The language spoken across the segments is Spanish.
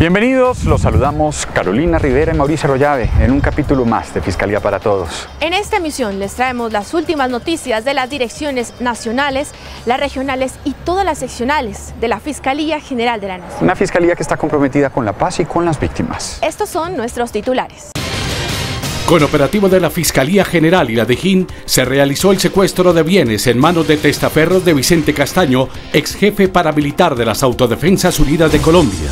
Bienvenidos, los saludamos Carolina Rivera y Mauricio Rollave en un capítulo más de Fiscalía para Todos. En esta emisión les traemos las últimas noticias de las direcciones nacionales, las regionales y todas las seccionales de la Fiscalía General de la Nación. Una fiscalía que está comprometida con la paz y con las víctimas. Estos son nuestros titulares. Con operativo de la Fiscalía General y la de GIN, se realizó el secuestro de bienes en manos de testaferros de Vicente Castaño, ex jefe paramilitar de las Autodefensas Unidas de Colombia.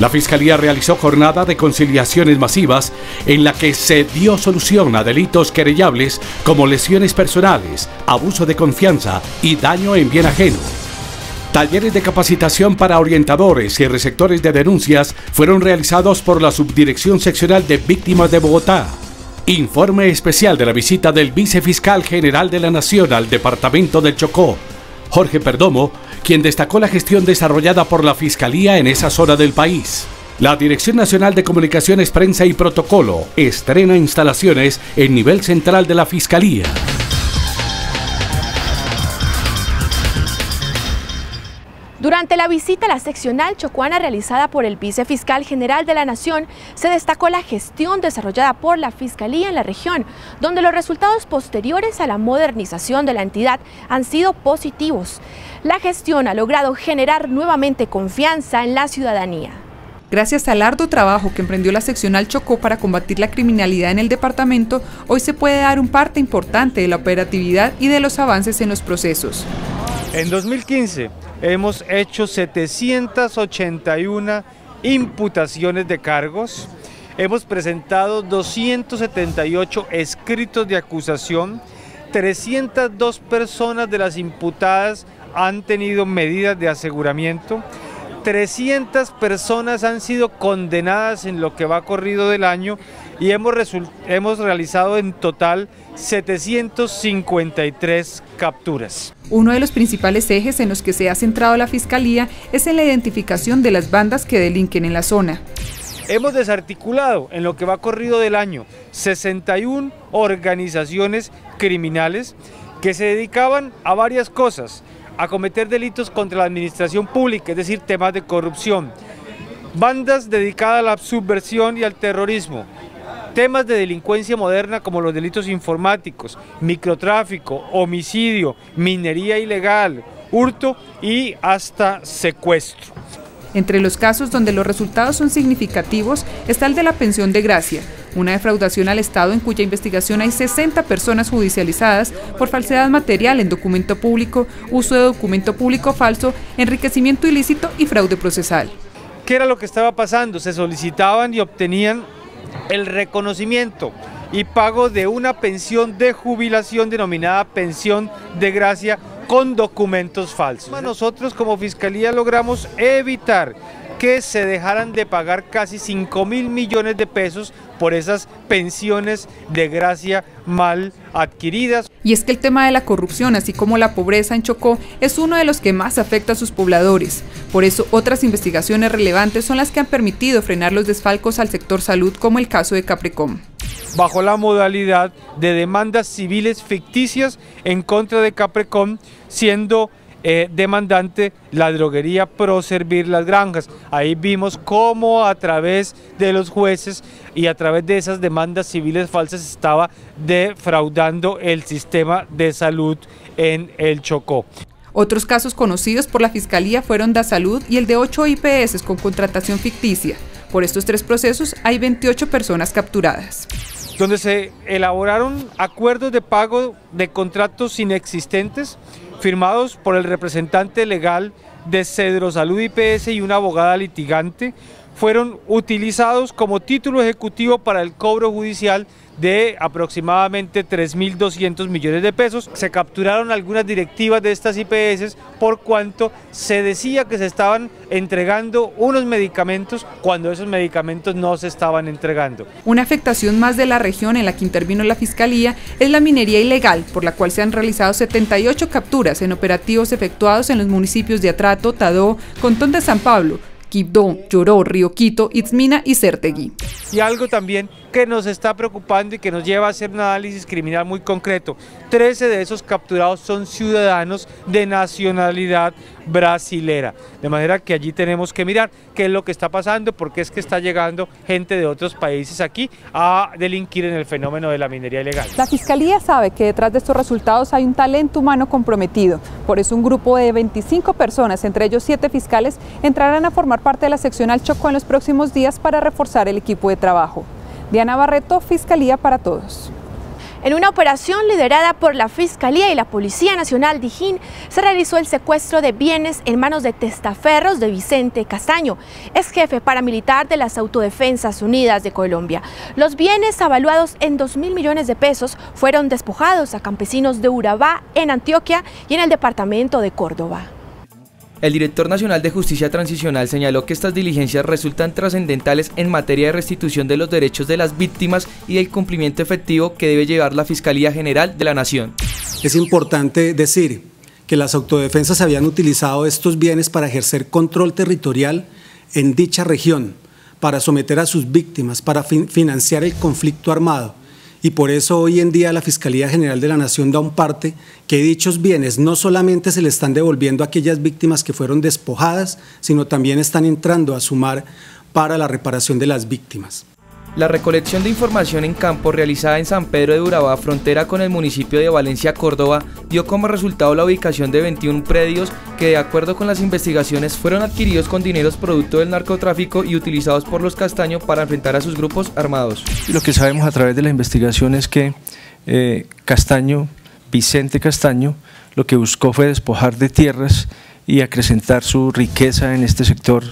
La Fiscalía realizó jornada de conciliaciones masivas en la que se dio solución a delitos querellables como lesiones personales, abuso de confianza y daño en bien ajeno. Talleres de capacitación para orientadores y receptores de denuncias fueron realizados por la Subdirección Seccional de Víctimas de Bogotá. Informe especial de la visita del Vicefiscal General de la Nación al Departamento del Chocó, Jorge Perdomo, quien destacó la gestión desarrollada por la Fiscalía en esa zona del país. La Dirección Nacional de Comunicaciones, Prensa y Protocolo estrena instalaciones en nivel central de la Fiscalía. Durante la visita a la seccional chocuana realizada por el vicefiscal general de la Nación, se destacó la gestión desarrollada por la Fiscalía en la región, donde los resultados posteriores a la modernización de la entidad han sido positivos. La gestión ha logrado generar nuevamente confianza en la ciudadanía. Gracias al arduo trabajo que emprendió la seccional Chocó para combatir la criminalidad en el departamento, hoy se puede dar un parte importante de la operatividad y de los avances en los procesos. En 2015 hemos hecho 781 imputaciones de cargos, hemos presentado 278 escritos de acusación, 302 personas de las imputadas han tenido medidas de aseguramiento, 300 personas han sido condenadas en lo que va corrido del año y hemos, hemos realizado en total 753 capturas. Uno de los principales ejes en los que se ha centrado la Fiscalía es en la identificación de las bandas que delinquen en la zona. Hemos desarticulado en lo que va corrido del año 61 organizaciones criminales que se dedicaban a varias cosas, a cometer delitos contra la administración pública, es decir, temas de corrupción, bandas dedicadas a la subversión y al terrorismo, temas de delincuencia moderna como los delitos informáticos, microtráfico, homicidio, minería ilegal, hurto y hasta secuestro. Entre los casos donde los resultados son significativos está el de la pensión de gracia, una defraudación al Estado en cuya investigación hay 60 personas judicializadas por falsedad material en documento público, uso de documento público falso, enriquecimiento ilícito y fraude procesal. ¿Qué era lo que estaba pasando? Se solicitaban y obtenían el reconocimiento y pago de una pensión de jubilación denominada pensión de gracia con documentos falsos. Nosotros como Fiscalía logramos evitar que se dejaran de pagar casi 5 mil millones de pesos por esas pensiones de gracia mal adquiridas. Y es que el tema de la corrupción, así como la pobreza en Chocó, es uno de los que más afecta a sus pobladores. Por eso, otras investigaciones relevantes son las que han permitido frenar los desfalcos al sector salud, como el caso de Caprecom bajo la modalidad de demandas civiles ficticias en contra de Caprecom, siendo eh, demandante la droguería Pro Servir Las Granjas. Ahí vimos cómo a través de los jueces y a través de esas demandas civiles falsas estaba defraudando el sistema de salud en el Chocó. Otros casos conocidos por la Fiscalía fueron Da Salud y el de 8 IPS con contratación ficticia. Por estos tres procesos hay 28 personas capturadas donde se elaboraron acuerdos de pago de contratos inexistentes firmados por el representante legal de Cedro Salud IPS y una abogada litigante, fueron utilizados como título ejecutivo para el cobro judicial de aproximadamente 3.200 millones de pesos. Se capturaron algunas directivas de estas IPS por cuanto se decía que se estaban entregando unos medicamentos cuando esos medicamentos no se estaban entregando. Una afectación más de la región en la que intervino la Fiscalía es la minería ilegal, por la cual se han realizado 78 capturas en operativos efectuados en los municipios de Atrato, Tadó, Contón de San Pablo, Quibdó, Lloró, Río Quito, Itzmina y Certegui. Y algo también que nos está preocupando y que nos lleva a hacer un análisis criminal muy concreto. 13 de esos capturados son ciudadanos de nacionalidad brasilera. De manera que allí tenemos que mirar qué es lo que está pasando, porque es que está llegando gente de otros países aquí a delinquir en el fenómeno de la minería ilegal. La Fiscalía sabe que detrás de estos resultados hay un talento humano comprometido. Por eso un grupo de 25 personas, entre ellos 7 fiscales, entrarán a formar parte de la seccional Chocó en los próximos días para reforzar el equipo de trabajo. Diana Barreto, Fiscalía para Todos. En una operación liderada por la Fiscalía y la Policía Nacional Dijín, se realizó el secuestro de bienes en manos de testaferros de Vicente Castaño, ex jefe paramilitar de las Autodefensas Unidas de Colombia. Los bienes, avaluados en 2 mil millones de pesos, fueron despojados a campesinos de Urabá, en Antioquia y en el departamento de Córdoba. El director nacional de Justicia Transicional señaló que estas diligencias resultan trascendentales en materia de restitución de los derechos de las víctimas y del cumplimiento efectivo que debe llevar la Fiscalía General de la Nación. Es importante decir que las autodefensas habían utilizado estos bienes para ejercer control territorial en dicha región, para someter a sus víctimas, para financiar el conflicto armado y por eso hoy en día la Fiscalía General de la Nación da un parte que dichos bienes no solamente se le están devolviendo a aquellas víctimas que fueron despojadas, sino también están entrando a sumar para la reparación de las víctimas. La recolección de información en campo realizada en San Pedro de Urabá, frontera con el municipio de Valencia, Córdoba, dio como resultado la ubicación de 21 predios que de acuerdo con las investigaciones fueron adquiridos con dineros producto del narcotráfico y utilizados por los Castaño para enfrentar a sus grupos armados. Lo que sabemos a través de la investigación es que eh, Castaño, Vicente Castaño, lo que buscó fue despojar de tierras y acrecentar su riqueza en este sector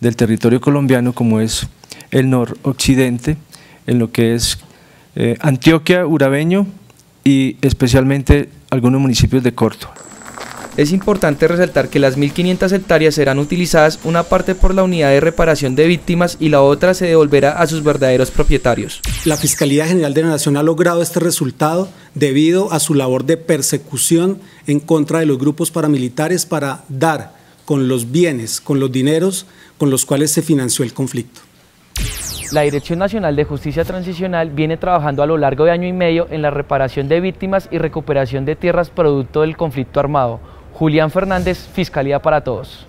del territorio colombiano como es el noroccidente, en lo que es eh, Antioquia, Urabeño y especialmente algunos municipios de Corto. Es importante resaltar que las 1.500 hectáreas serán utilizadas una parte por la unidad de reparación de víctimas y la otra se devolverá a sus verdaderos propietarios. La Fiscalía General de la Nación ha logrado este resultado debido a su labor de persecución en contra de los grupos paramilitares para dar con los bienes, con los dineros con los cuales se financió el conflicto. La Dirección Nacional de Justicia Transicional viene trabajando a lo largo de año y medio en la reparación de víctimas y recuperación de tierras producto del conflicto armado. Julián Fernández, Fiscalía para Todos.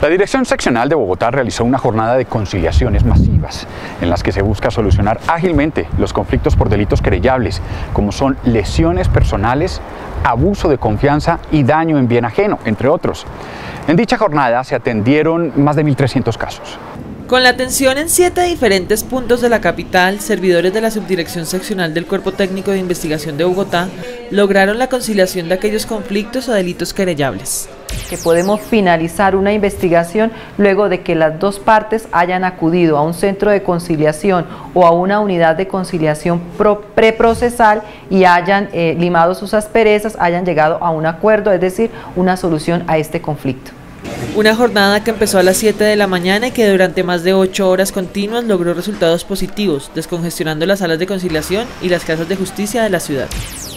La Dirección Seccional de Bogotá realizó una jornada de conciliaciones masivas en las que se busca solucionar ágilmente los conflictos por delitos querellables, como son lesiones personales, abuso de confianza y daño en bien ajeno, entre otros. En dicha jornada se atendieron más de 1.300 casos. Con la atención en siete diferentes puntos de la capital, servidores de la Subdirección Seccional del Cuerpo Técnico de Investigación de Bogotá lograron la conciliación de aquellos conflictos o delitos querellables. Que podemos finalizar una investigación luego de que las dos partes hayan acudido a un centro de conciliación o a una unidad de conciliación preprocesal y hayan eh, limado sus asperezas, hayan llegado a un acuerdo, es decir, una solución a este conflicto. Una jornada que empezó a las 7 de la mañana y que durante más de 8 horas continuas logró resultados positivos, descongestionando las salas de conciliación y las casas de justicia de la ciudad.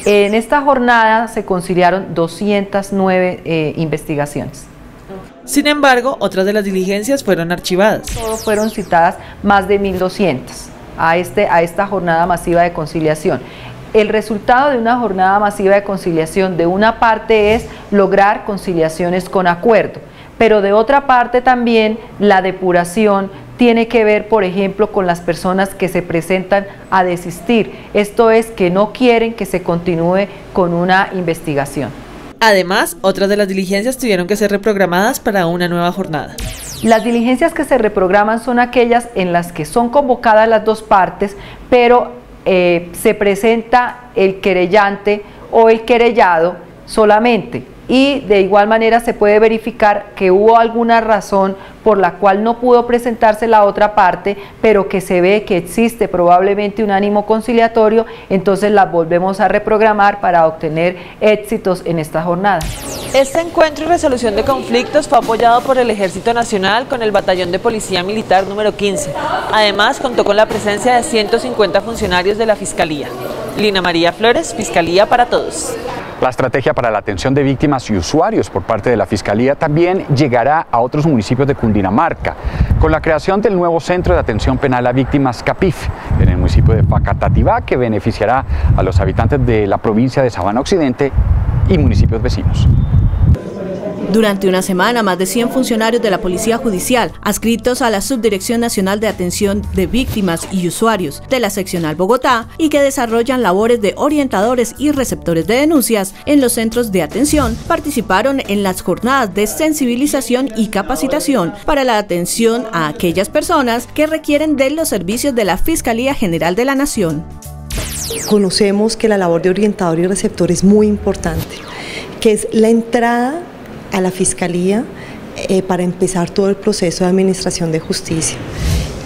En esta jornada se conciliaron 209 eh, investigaciones. Sin embargo, otras de las diligencias fueron archivadas. Solo fueron citadas más de 1.200 a, este, a esta jornada masiva de conciliación. El resultado de una jornada masiva de conciliación de una parte es lograr conciliaciones con acuerdo pero de otra parte también la depuración tiene que ver, por ejemplo, con las personas que se presentan a desistir. Esto es que no quieren que se continúe con una investigación. Además, otras de las diligencias tuvieron que ser reprogramadas para una nueva jornada. Las diligencias que se reprograman son aquellas en las que son convocadas las dos partes, pero eh, se presenta el querellante o el querellado solamente y de igual manera se puede verificar que hubo alguna razón por la cual no pudo presentarse la otra parte, pero que se ve que existe probablemente un ánimo conciliatorio, entonces la volvemos a reprogramar para obtener éxitos en esta jornada. Este encuentro y resolución de conflictos fue apoyado por el Ejército Nacional con el Batallón de Policía Militar número 15. Además, contó con la presencia de 150 funcionarios de la Fiscalía. Lina María Flores, Fiscalía para Todos. La estrategia para la atención de víctimas y usuarios por parte de la Fiscalía también llegará a otros municipios de Cundinamarca, con la creación del nuevo Centro de Atención Penal a Víctimas CAPIF en el municipio de Facatativá, que beneficiará a los habitantes de la provincia de Sabana Occidente y municipios vecinos. Durante una semana, más de 100 funcionarios de la Policía Judicial, adscritos a la Subdirección Nacional de Atención de Víctimas y Usuarios de la Seccional Bogotá, y que desarrollan labores de orientadores y receptores de denuncias en los centros de atención, participaron en las jornadas de sensibilización y capacitación para la atención a aquellas personas que requieren de los servicios de la Fiscalía General de la Nación. Conocemos que la labor de orientador y receptor es muy importante, que es la entrada a la Fiscalía eh, para empezar todo el proceso de administración de justicia.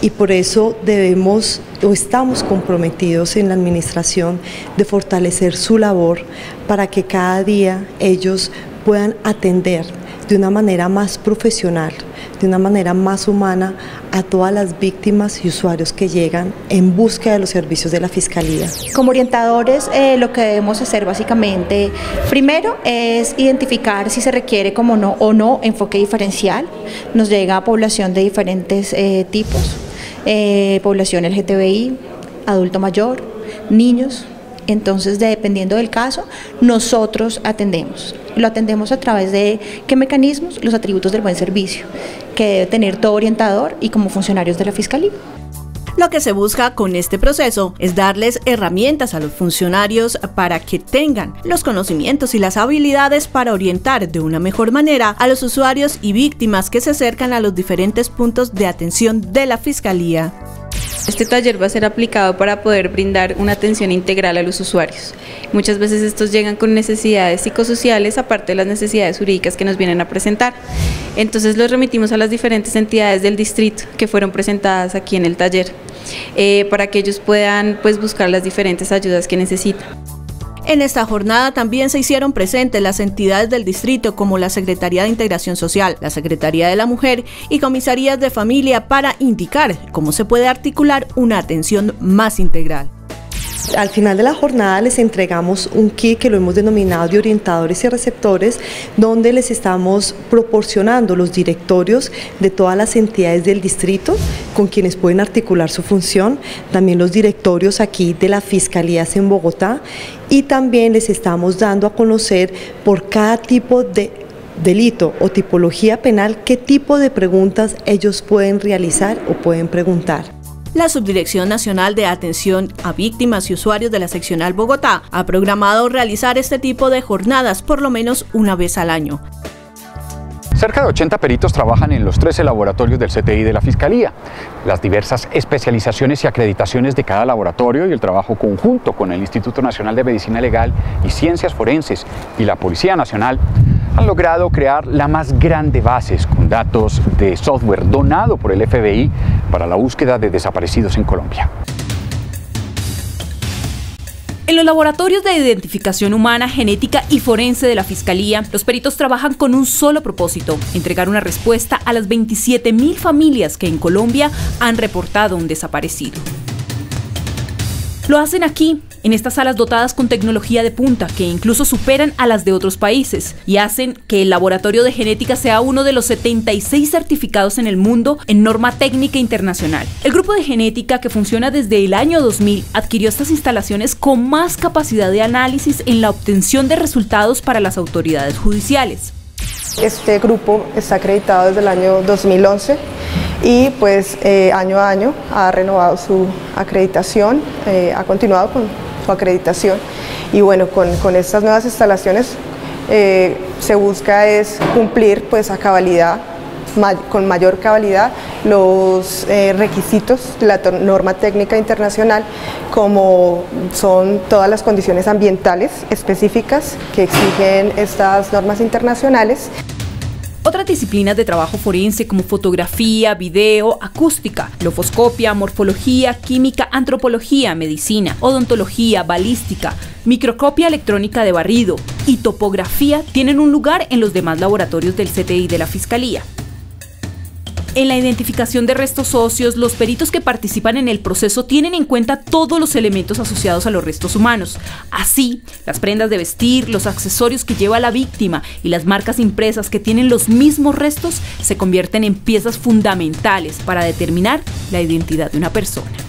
Y por eso debemos o estamos comprometidos en la administración de fortalecer su labor para que cada día ellos puedan atender de una manera más profesional, de una manera más humana a todas las víctimas y usuarios que llegan en busca de los servicios de la Fiscalía. Como orientadores, eh, lo que debemos hacer básicamente, primero es identificar si se requiere como no o no enfoque diferencial. Nos llega a población de diferentes eh, tipos, eh, población LGTBI, adulto mayor, niños, entonces, dependiendo del caso, nosotros atendemos. Lo atendemos a través de qué mecanismos, los atributos del buen servicio, que debe tener todo orientador y como funcionarios de la Fiscalía. Lo que se busca con este proceso es darles herramientas a los funcionarios para que tengan los conocimientos y las habilidades para orientar de una mejor manera a los usuarios y víctimas que se acercan a los diferentes puntos de atención de la Fiscalía. Este taller va a ser aplicado para poder brindar una atención integral a los usuarios. Muchas veces estos llegan con necesidades psicosociales, aparte de las necesidades jurídicas que nos vienen a presentar. Entonces los remitimos a las diferentes entidades del distrito que fueron presentadas aquí en el taller, eh, para que ellos puedan pues, buscar las diferentes ayudas que necesitan. En esta jornada también se hicieron presentes las entidades del distrito como la Secretaría de Integración Social, la Secretaría de la Mujer y comisarías de familia para indicar cómo se puede articular una atención más integral. Al final de la jornada les entregamos un kit que lo hemos denominado de orientadores y receptores, donde les estamos proporcionando los directorios de todas las entidades del distrito con quienes pueden articular su función, también los directorios aquí de la Fiscalía en Bogotá y también les estamos dando a conocer por cada tipo de delito o tipología penal qué tipo de preguntas ellos pueden realizar o pueden preguntar. La Subdirección Nacional de Atención a Víctimas y Usuarios de la Seccional Bogotá ha programado realizar este tipo de jornadas por lo menos una vez al año. Cerca de 80 peritos trabajan en los 13 laboratorios del CTI de la Fiscalía. Las diversas especializaciones y acreditaciones de cada laboratorio y el trabajo conjunto con el Instituto Nacional de Medicina Legal y Ciencias Forenses y la Policía Nacional han logrado crear la más grande base con datos de software donado por el FBI para la búsqueda de desaparecidos en Colombia. En los laboratorios de identificación humana, genética y forense de la Fiscalía, los peritos trabajan con un solo propósito, entregar una respuesta a las 27.000 familias que en Colombia han reportado un desaparecido. Lo hacen aquí, en estas salas dotadas con tecnología de punta que incluso superan a las de otros países y hacen que el laboratorio de genética sea uno de los 76 certificados en el mundo en norma técnica internacional. El grupo de genética que funciona desde el año 2000 adquirió estas instalaciones con más capacidad de análisis en la obtención de resultados para las autoridades judiciales. Este grupo está acreditado desde el año 2011 y pues eh, año a año ha renovado su acreditación, eh, ha continuado con acreditación. Y bueno, con, estas nuevas instalaciones eh, se busca es cumplir pues a cabalidad, con mayor cabalidad, los eh, requisitos de la norma técnica internacional, como son todas las condiciones ambientales específicas que exigen estas normas internacionales. Otras disciplinas de trabajo forense como fotografía, video, acústica, lofoscopia, morfología, química, antropología, medicina, odontología, balística, microcopia electrónica de barrido y topografía tienen un lugar en los demás laboratorios del CTI de la Fiscalía. En la identificación de restos óseos, los peritos que participan en el proceso tienen en cuenta todos los elementos asociados a los restos humanos. Así, las prendas de vestir, los accesorios que lleva la víctima y las marcas impresas que tienen los mismos restos se convierten en piezas fundamentales para determinar la identidad de una persona.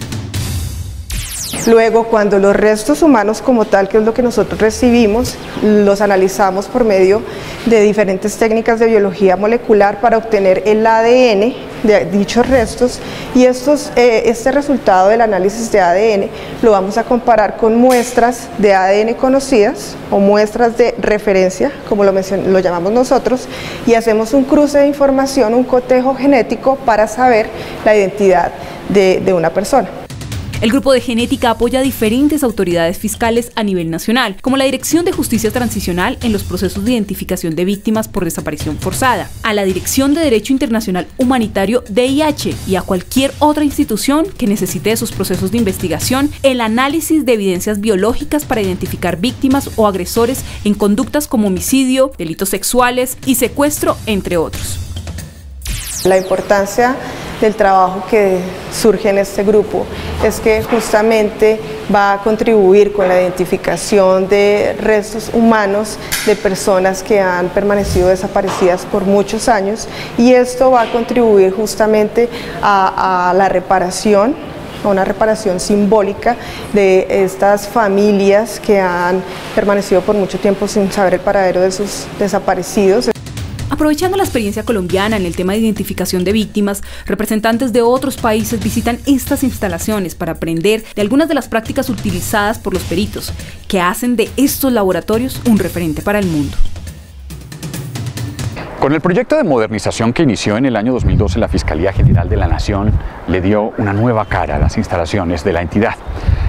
Luego, cuando los restos humanos como tal, que es lo que nosotros recibimos, los analizamos por medio de diferentes técnicas de biología molecular para obtener el ADN de dichos restos y eh, este resultado del análisis de ADN lo vamos a comparar con muestras de ADN conocidas o muestras de referencia, como lo llamamos nosotros, y hacemos un cruce de información, un cotejo genético para saber la identidad de una persona. El grupo de genética apoya a diferentes autoridades fiscales a nivel nacional, como la Dirección de Justicia Transicional en los procesos de identificación de víctimas por desaparición forzada, a la Dirección de Derecho Internacional Humanitario DIH y a cualquier otra institución que necesite de sus procesos de investigación el análisis de evidencias biológicas para identificar víctimas o agresores en conductas como homicidio, delitos sexuales y secuestro, entre otros. La importancia del trabajo que surge en este grupo es que justamente va a contribuir con la identificación de restos humanos de personas que han permanecido desaparecidas por muchos años y esto va a contribuir justamente a, la reparación a una reparación simbólica de estas familias que han permanecido por mucho tiempo sin saber el paradero de sus desaparecidos. Aprovechando la experiencia colombiana en el tema de identificación de víctimas, representantes de otros países visitan estas instalaciones para aprender de algunas de las prácticas utilizadas por los peritos, que hacen de estos laboratorios un referente para el mundo. Con el proyecto de modernización que inició en el año 2012 la Fiscalía General de la Nación le dio una nueva cara a las instalaciones de la entidad.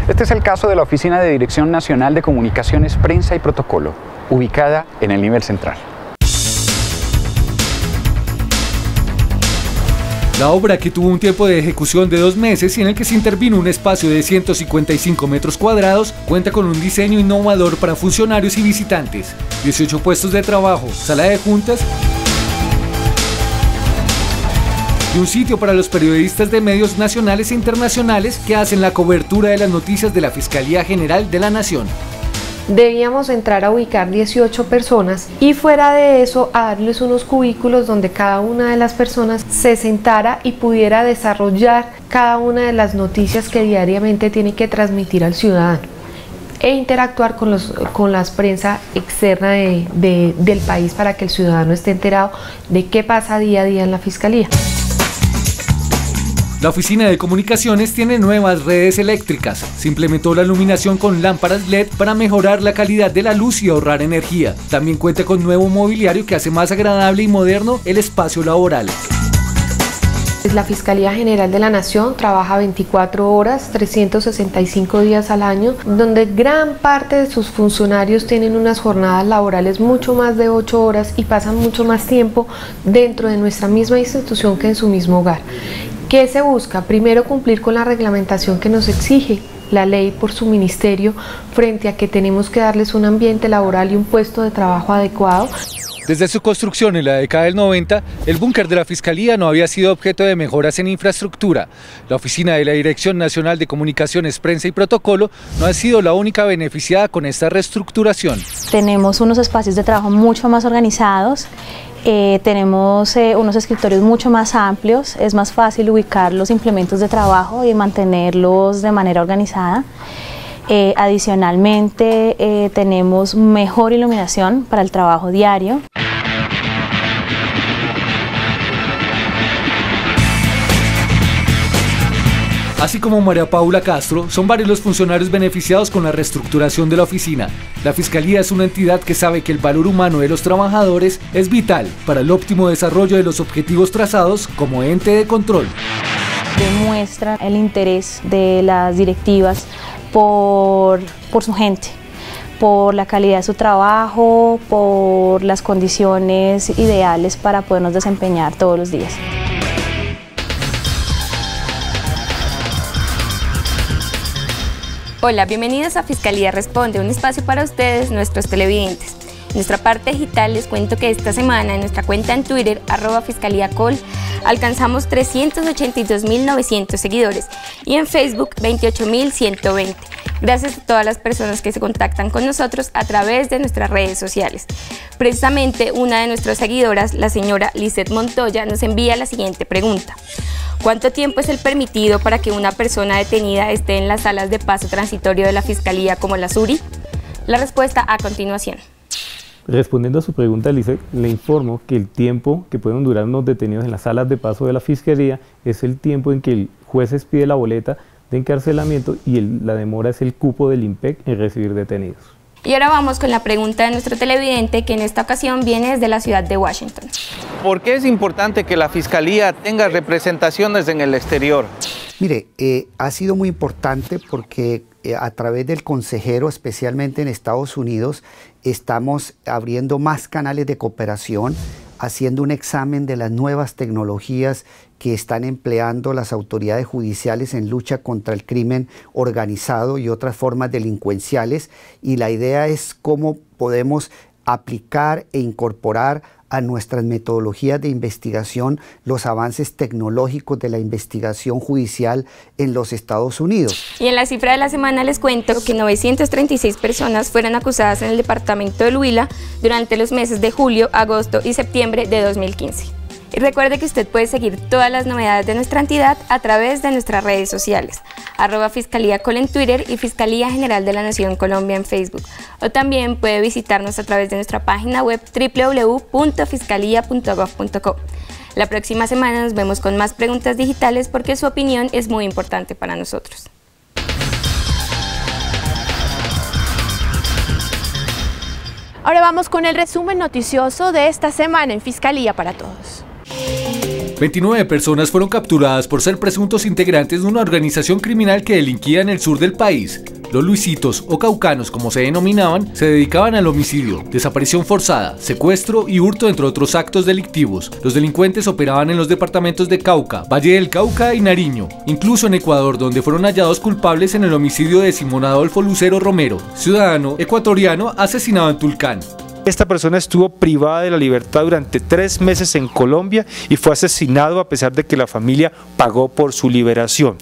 Este es el caso de la Oficina de Dirección Nacional de Comunicaciones, Prensa y Protocolo, ubicada en el nivel central. La obra, que tuvo un tiempo de ejecución de dos meses y en el que se intervino un espacio de 155 metros cuadrados, cuenta con un diseño innovador para funcionarios y visitantes, 18 puestos de trabajo, sala de juntas y un sitio para los periodistas de medios nacionales e internacionales que hacen la cobertura de las noticias de la Fiscalía General de la Nación debíamos entrar a ubicar 18 personas y fuera de eso a darles unos cubículos donde cada una de las personas se sentara y pudiera desarrollar cada una de las noticias que diariamente tiene que transmitir al ciudadano e interactuar con, los, con la prensa externa del país para que el ciudadano esté enterado de qué pasa día a día en la fiscalía. La oficina de comunicaciones tiene nuevas redes eléctricas. Se implementó la iluminación con lámparas LED para mejorar la calidad de la luz y ahorrar energía. También cuenta con nuevo mobiliario que hace más agradable y moderno el espacio laboral. La Fiscalía General de la Nación trabaja 24 horas, 365 días al año, donde gran parte de sus funcionarios tienen unas jornadas laborales mucho más de 8 horas y pasan mucho más tiempo dentro de nuestra misma institución que en su mismo hogar. ¿Qué se busca? Primero cumplir con la reglamentación que nos exige la ley por su ministerio frente a que tenemos que darles un ambiente laboral y un puesto de trabajo adecuado. Desde su construcción en la década del 90, el búnker de la Fiscalía no había sido objeto de mejoras en infraestructura. La oficina de la Dirección Nacional de Comunicaciones, Prensa y Protocolo no ha sido la única beneficiada con esta reestructuración. Tenemos unos espacios de trabajo mucho más organizados eh, tenemos eh, unos escritorios mucho más amplios, es más fácil ubicar los implementos de trabajo y mantenerlos de manera organizada. Eh, adicionalmente tenemos mejor iluminación para el trabajo diario. Así como María Paula Castro, son varios los funcionarios beneficiados con la reestructuración de la oficina. La Fiscalía es una entidad que sabe que el valor humano de los trabajadores es vital para el óptimo desarrollo de los objetivos trazados como ente de control. Demuestra el interés de las directivas por, por su gente por la calidad de su trabajo, por las condiciones ideales para podernos desempeñar todos los días. Hola, bienvenidos a Fiscalía Responde, un espacio para ustedes, nuestros televidentes. En nuestra parte digital les cuento que esta semana en nuestra cuenta en Twitter, arroba Fiscalía Col, alcanzamos 382.900 seguidores y en Facebook 28.120. Gracias a todas las personas que se contactan con nosotros a través de nuestras redes sociales. Precisamente una de nuestras seguidoras, la señora Lizeth Montoya, nos envía la siguiente pregunta. ¿Cuánto tiempo es el permitido para que una persona detenida esté en las salas de paso transitorio de la Fiscalía como la SURI? La respuesta a continuación. Respondiendo a su pregunta, Lice, le informo que el tiempo que pueden durar unos detenidos en las salas de paso de la Fiscalía es el tiempo en que el juez expide la boleta de encarcelamiento y la demora es el cupo del IMPEC en recibir detenidos. Y ahora vamos con la pregunta de nuestro televidente que en esta ocasión viene desde la ciudad de Washington. ¿Por qué es importante que la Fiscalía tenga representaciones en el exterior? Mire, eh, ha sido muy importante porque eh, a través del consejero, especialmente en Estados Unidos, estamos abriendo más canales de cooperación, haciendo un examen de las nuevas tecnologías que están empleando las autoridades judiciales en lucha contra el crimen organizado y otras formas delincuenciales. Y la idea es cómo podemos aplicar e incorporar a nuestras metodologías de investigación los avances tecnológicos de la investigación judicial en los Estados Unidos. Y en la cifra de la semana les cuento que 936 personas fueron acusadas en el departamento de Huila durante los meses de julio, agosto y septiembre de 2015. Y recuerde que usted puede seguir todas las novedades de nuestra entidad a través de nuestras redes sociales, arroba Fiscalía Col en Twitter y Fiscalía General de la Nación Colombia en Facebook. O también puede visitarnos a través de nuestra página web www.fiscalía.gov.co. La próxima semana nos vemos con más preguntas digitales porque su opinión es muy importante para nosotros. Ahora vamos con el resumen noticioso de esta semana en Fiscalía para Todos. 29 personas fueron capturadas por ser presuntos integrantes de una organización criminal que delinquía en el sur del país. Los Luisitos o Caucanos, como se denominaban, se dedicaban al homicidio, desaparición forzada, secuestro y hurto, entre otros actos delictivos. Los delincuentes operaban en los departamentos de Cauca, Valle del Cauca y Nariño, incluso en Ecuador, donde fueron hallados culpables en el homicidio de Simón Adolfo Lucero Romero, ciudadano ecuatoriano asesinado en Tulcán. Esta persona estuvo privada de la libertad durante tres meses en Colombia y fue asesinado a pesar de que la familia pagó por su liberación.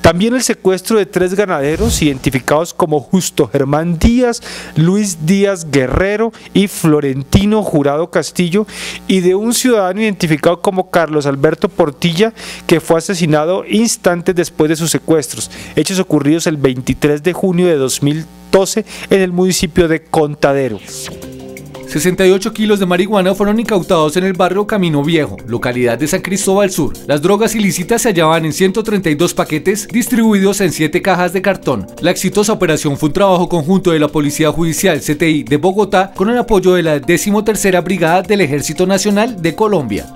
También el secuestro de tres ganaderos identificados como Justo Germán Díaz, Luis Díaz Guerrero y Florentino Jurado Castillo y de un ciudadano identificado como Carlos Alberto Portilla que fue asesinado instantes después de sus secuestros, hechos ocurridos el 23 de junio de 2012 en el municipio de Contadero. 68 kilos de marihuana fueron incautados en el barrio Camino Viejo, localidad de San Cristóbal Sur. Las drogas ilícitas se hallaban en 132 paquetes distribuidos en 7 cajas de cartón. La exitosa operación fue un trabajo conjunto de la Policía Judicial CTI de Bogotá con el apoyo de la 13 Brigada del Ejército Nacional de Colombia.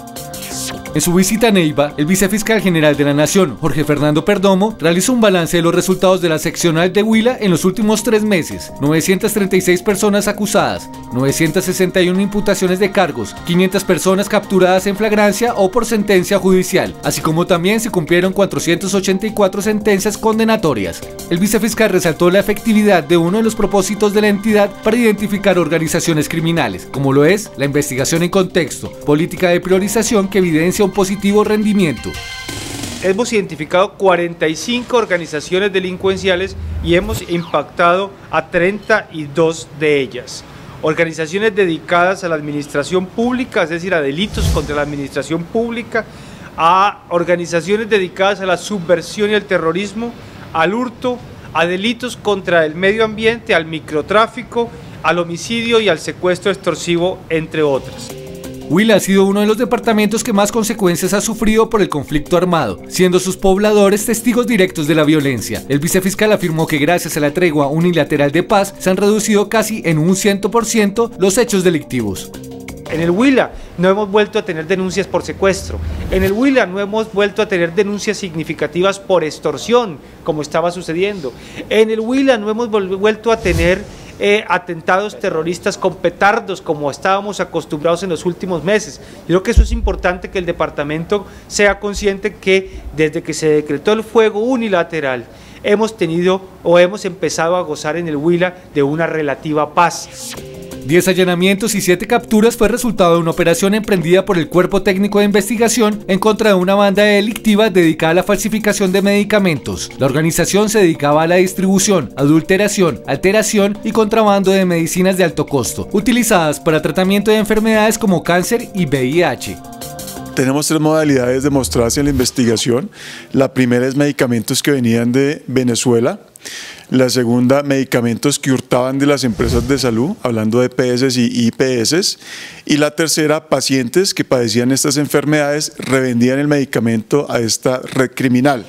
En su visita a Neiva, el vicefiscal general de la Nación, Jorge Fernando Perdomo, realizó un balance de los resultados de la seccional de Huila en los últimos tres meses. 936 personas acusadas, 961 imputaciones de cargos, 500 personas capturadas en flagrancia o por sentencia judicial, así como también se cumplieron 484 sentencias condenatorias. El vicefiscal resaltó la efectividad de uno de los propósitos de la entidad para identificar organizaciones criminales, como lo es la investigación en contexto, política de priorización que evidencia positivo rendimiento. Hemos identificado 45 organizaciones delincuenciales y hemos impactado a 32 de ellas. Organizaciones dedicadas a la administración pública, es decir, a delitos contra la administración pública, a organizaciones dedicadas a la subversión y al terrorismo, al hurto, a delitos contra el medio ambiente, al microtráfico, al homicidio y al secuestro extorsivo, entre otras. Huila ha sido uno de los departamentos que más consecuencias ha sufrido por el conflicto armado, siendo sus pobladores testigos directos de la violencia. El vicefiscal afirmó que gracias a la tregua unilateral de paz se han reducido casi en un 100% los hechos delictivos. En el Huila no hemos vuelto a tener denuncias por secuestro. En el Huila no hemos vuelto a tener denuncias significativas por extorsión, como estaba sucediendo. En el Huila no hemos vuelto a tener eh, atentados terroristas con petardos como estábamos acostumbrados en los últimos meses. Yo creo que eso es importante que el departamento sea consciente que desde que se decretó el fuego unilateral hemos tenido o hemos empezado a gozar en el Huila de una relativa paz. 10 allanamientos y 7 capturas fue resultado de una operación emprendida por el Cuerpo Técnico de Investigación en contra de una banda delictiva dedicada a la falsificación de medicamentos. La organización se dedicaba a la distribución, adulteración, alteración y contrabando de medicinas de alto costo, utilizadas para tratamiento de enfermedades como cáncer y VIH. Tenemos tres modalidades demostradas en la investigación. La primera es medicamentos que venían de Venezuela. La segunda, medicamentos que hurtaban de las empresas de salud, hablando de PS y IPS. Y la tercera, pacientes que padecían estas enfermedades revendían el medicamento a esta red criminal.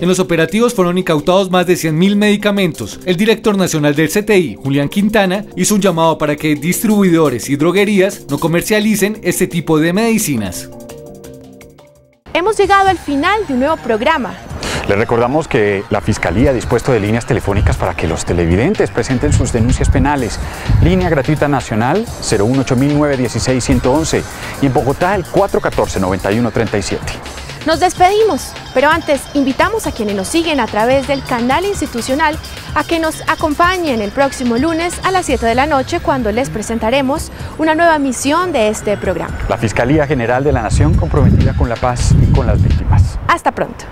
En los operativos fueron incautados más de 100.000 medicamentos. El director nacional del CTI, Julián Quintana, hizo un llamado para que distribuidores y droguerías no comercialicen este tipo de medicinas. Hemos llegado al final de un nuevo programa. Les recordamos que la Fiscalía ha dispuesto de líneas telefónicas para que los televidentes presenten sus denuncias penales. Línea gratuita nacional 018-916-111 y en Bogotá el 414-9137. Nos despedimos, pero antes invitamos a quienes nos siguen a través del canal institucional a que nos acompañen el próximo lunes a las 7 de la noche cuando les presentaremos una nueva misión de este programa. La Fiscalía General de la Nación comprometida con la paz y con las víctimas. Hasta pronto.